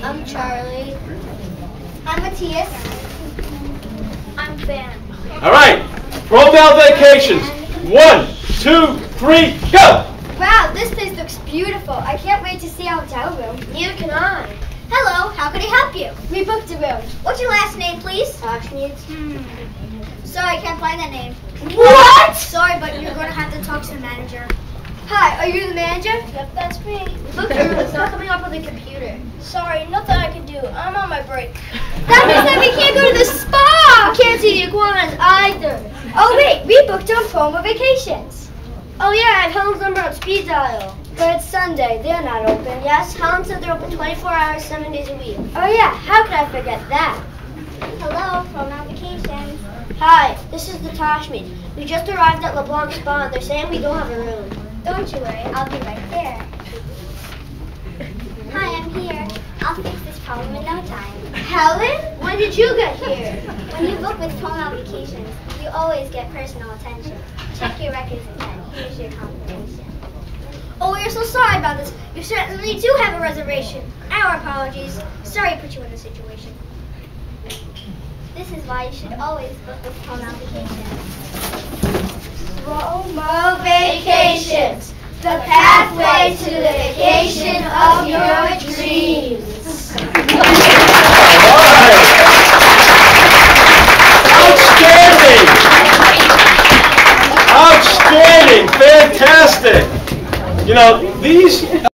I'm Charlie. I'm Matthias. I'm Ben. All right, Promo Vacations. One, two, three, go! Wow, this place looks beautiful. I can't wait to see our hotel room. Neither can I. Hello, how can I help you? We booked a room. What's your last name, please? Ashmead. Hmm. Sorry, I can't find that name. What? Sorry, but you're going to have to talk to the manager. Hi, are you the manager? Yep, that's me. Look, it's not coming up the computer. Sorry, nothing I can do. I'm on my break. That means that we can't go to the spa! Can't see the iguanas either. Oh wait, we booked on Promo Vacations. Oh yeah, I have Helen's number on speed dial. But it's Sunday, they're not open. Yes, Helen said they're open 24 hours, 7 days a week. Oh yeah, how could I forget that? Hello, Promo Vacations. Hi, this is the Tashmead. We just arrived at LeBlanc Spa and they're saying we don't have a room. Don't you worry, I'll be right there. Hi, I'm here. I'll in no time. Helen? When did you get here? When you book with Promo Vacations, you always get personal attention. Check your records again. Here's your confirmation. Oh, we're so sorry about this. You certainly do have a reservation. Our apologies. Sorry to put you in this situation. This is why you should always book with Promo Vacations. Promo Vacations, the pathway know, these